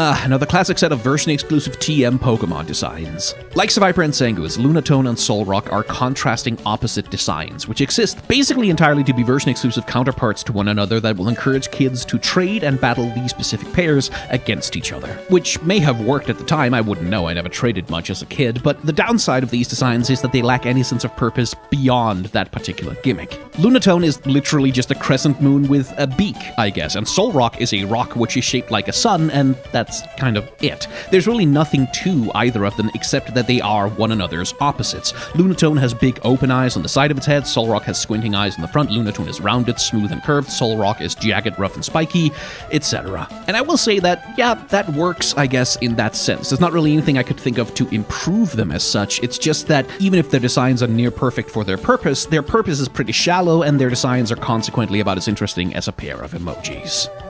Ah, now the classic set of version exclusive TM Pokemon designs. Like Seviper and Zangoose, Lunatone and Solrock are contrasting opposite designs, which exist basically entirely to be version exclusive counterparts to one another that will encourage kids to trade and battle these specific pairs against each other. Which may have worked at the time, I wouldn't know, I never traded much as a kid, but the downside of these designs is that they lack any sense of purpose beyond that particular gimmick. Lunatone is literally just a crescent moon with a beak, I guess, and Solrock is a rock which is shaped like a sun, and that's kind of it. There's really nothing to either of them except that they are one another's opposites. Lunatone has big open eyes on the side of its head, Solrock has squinting eyes in the front, Lunatone is rounded, smooth, and curved, Solrock is jagged, rough, and spiky, etc. And I will say that, yeah, that works, I guess, in that sense. There's not really anything I could think of to improve them as such. It's just that even if their designs are near perfect for their purpose, their purpose is pretty shallow, and their designs are consequently about as interesting as a pair of emojis.